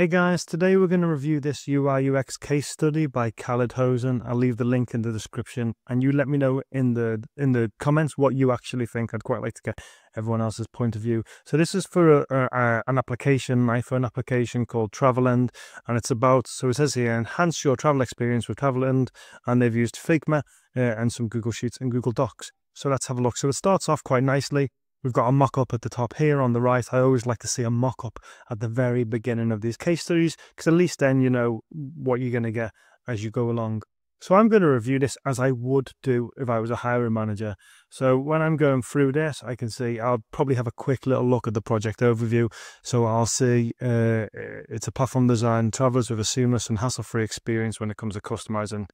Hey guys, today we're going to review this UI UX case study by Khaled Hosen. I'll leave the link in the description and you let me know in the in the comments what you actually think. I'd quite like to get everyone else's point of view. So this is for a, a, an application, an iPhone application called Travelend and it's about, so it says here, enhance your travel experience with Travelend and they've used Figma uh, and some Google Sheets and Google Docs. So let's have a look. So it starts off quite nicely. We've got a mock-up at the top here on the right. I always like to see a mock-up at the very beginning of these case studies because at least then you know what you're going to get as you go along. So I'm going to review this as I would do if I was a hiring manager. So when I'm going through this, I can see I'll probably have a quick little look at the project overview. So I'll see uh, it's a platform design, travelers with a seamless and hassle-free experience when it comes to customizing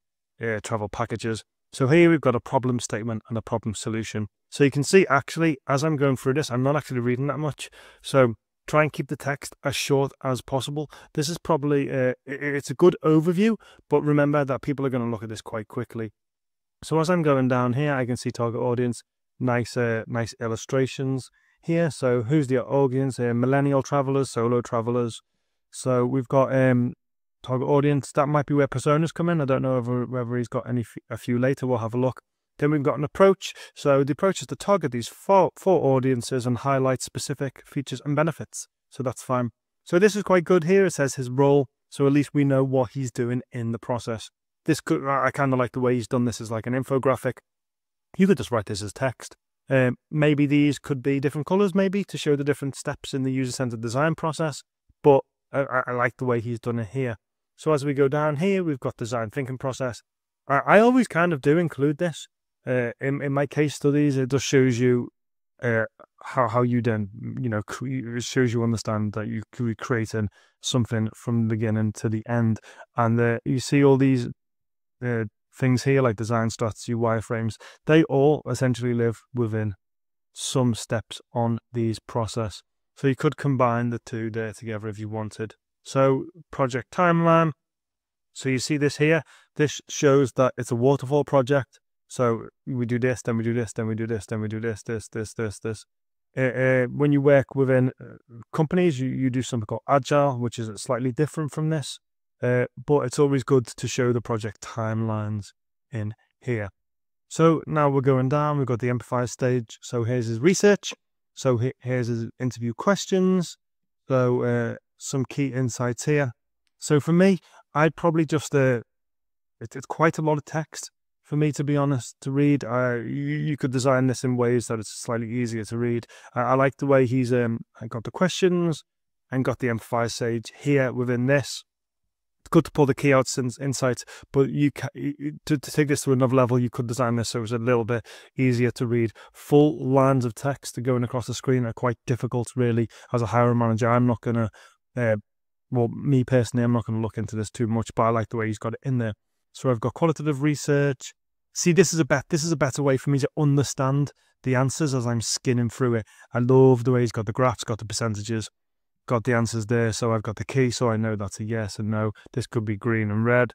uh, travel packages. So here we've got a problem statement and a problem solution. So you can see actually, as I'm going through this, I'm not actually reading that much. So try and keep the text as short as possible. This is probably, uh, it's a good overview, but remember that people are going to look at this quite quickly. So as I'm going down here, I can see target audience, nice, uh, nice illustrations here. So who's the audience? Uh, millennial travelers, solo travelers. So we've got um, target audience. That might be where personas come in. I don't know whether, whether he's got any a few later. We'll have a look. Then we've got an approach. So the approach is to target these four, four audiences and highlight specific features and benefits. So that's fine. So this is quite good here. It says his role. So at least we know what he's doing in the process. This could, I kind of like the way he's done this as like an infographic. You could just write this as text. Um, maybe these could be different colors, maybe to show the different steps in the user-centered design process. But I, I like the way he's done it here. So as we go down here, we've got design thinking process. I, I always kind of do include this. Uh, in, in my case studies, it just shows you uh, how, how you then, you know, it shows you understand that you could be creating something from the beginning to the end. And uh, you see all these uh, things here, like design strategy, wireframes, they all essentially live within some steps on these process. So you could combine the two there together if you wanted. So project timeline. So you see this here. This shows that it's a waterfall project. So we do this, then we do this, then we do this, then we do this, this, this, this, this. Uh, uh, when you work within uh, companies, you, you do something called agile, which is slightly different from this. Uh, but it's always good to show the project timelines in here. So now we're going down. We've got the empathize stage. So here's his research. So here's his interview questions. So uh, some key insights here. So for me, I'd probably just, uh, it, it's quite a lot of text for me, to be honest, to read. Uh, you, you could design this in ways that it's slightly easier to read. I, like the way he's um, got the questions and got the empathize stage here within this. It's good to pull the key out insights, but you to, to take this to another level, you could design this so it's a little bit easier to read. Full lines of text going across the screen are quite difficult, really. As a hiring manager, I'm not going to uh, well, me personally, I'm not going to look into this too much, but I like the way he's got it in there. So I've got qualitative research. See, this is a bet. This is a better way for me to understand the answers as I'm skinning through it. I love the way he's got the graphs, got the percentages, got the answers there. So I've got the key, so I know that's a yes and no. This could be green and red.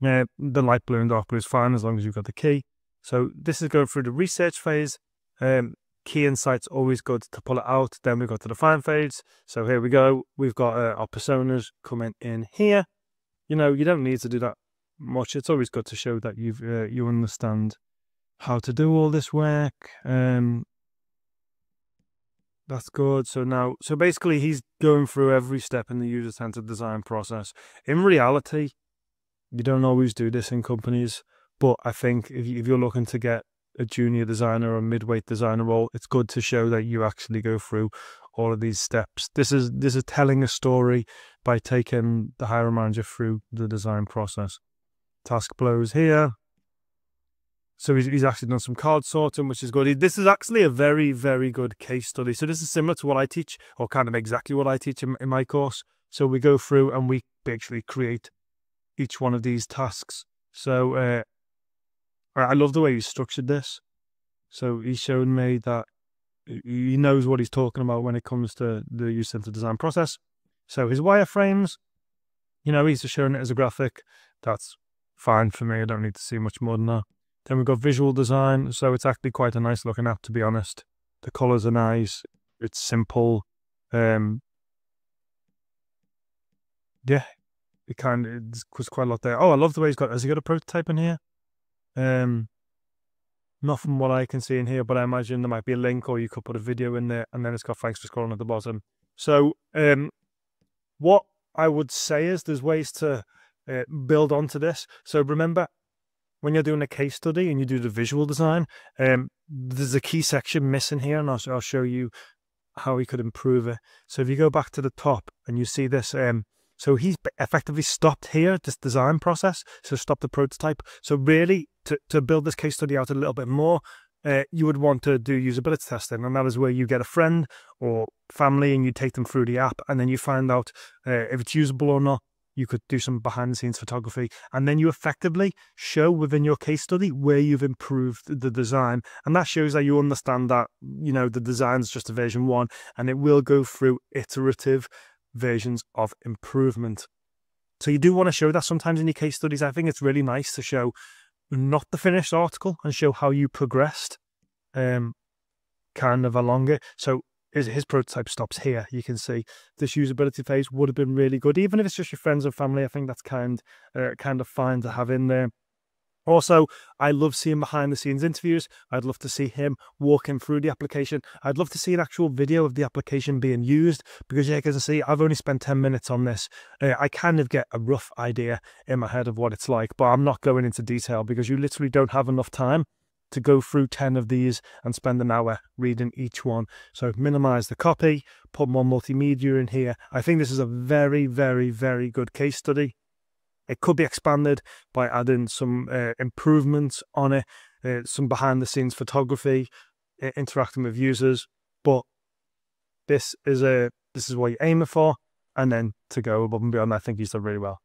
Yeah, the light blue and dark blue is fine as long as you've got the key. So this is going through the research phase. Um, key insights always good to pull it out. Then we go to the fine fades. So here we go. We've got uh, our personas coming in here. You know, you don't need to do that much. It's always good to show that you've uh, you understand how to do all this work. Um, that's good. So now, so basically, he's going through every step in the user-centered design process. In reality, you don't always do this in companies, but I think if, you, if you're looking to get a junior designer or midweight designer role, it's good to show that you actually go through all of these steps. This is this is telling a story by taking the hiring manager through the design process. Task flows here. So he's, he's actually done some card sorting, which is good. This is actually a very, very good case study. So this is similar to what I teach, or kind of exactly what I teach in, in my course. So we go through and we actually create each one of these tasks. So uh, I love the way he structured this. So he's shown me that he knows what he's talking about when it comes to the user-centered design process. So his wireframes, you know, he's just showing it as a graphic. That's fine for me. I don't need to see much more than that. Then we've got visual design. So it's actually quite a nice looking app, to be honest. The colors are nice. It's simple. Um, yeah, it kind of was quite a lot there. Oh, I love the way he's got. Has he got a prototype in here? Um, not from what I can see in here, but I imagine there might be a link, or you could put a video in there, and then it's got thanks for scrolling at the bottom. So, um, what I would say is there's ways to uh, build onto this. So remember, when you're doing a case study and you do the visual design, um, there's a key section missing here, and I'll, I'll show you how we could improve it. So if you go back to the top and you see this, um, so he's effectively stopped here, this design process, so stop the prototype. So really, to, to build this case study out a little bit more, uh, you would want to do usability testing, and that is where you get a friend or family and you take them through the app, and then you find out uh, if it's usable or not. You could do some behind the scenes photography and then you effectively show within your case study where you've improved the design and that shows that you understand that you know the design is just a version one and it will go through iterative versions of improvement. So you do want to show that sometimes in your case studies. I think it's really nice to show not the finished article and show how you progressed um kind of along it so his, his prototype stops here. You can see this usability phase would have been really good, even if it's just your friends and family. I think that's kind uh, kind of fine to have in there. Also, I love seeing behind the scenes interviews. I'd love to see him walking through the application. I'd love to see an actual video of the application being used because, yeah, as I see, I've only spent 10 minutes on this. Uh, I kind of get a rough idea in my head of what it's like, but I'm not going into detail because you literally don't have enough time to go through 10 of these and spend an hour reading each one. So minimize the copy, put more multimedia in here. I think this is a very, very, very good case study. It could be expanded by adding some uh, improvements on it, uh, some behind the scenes photography, uh, interacting with users. But this is a this is what you're aiming for, and then to go above and beyond. I think he's done really well.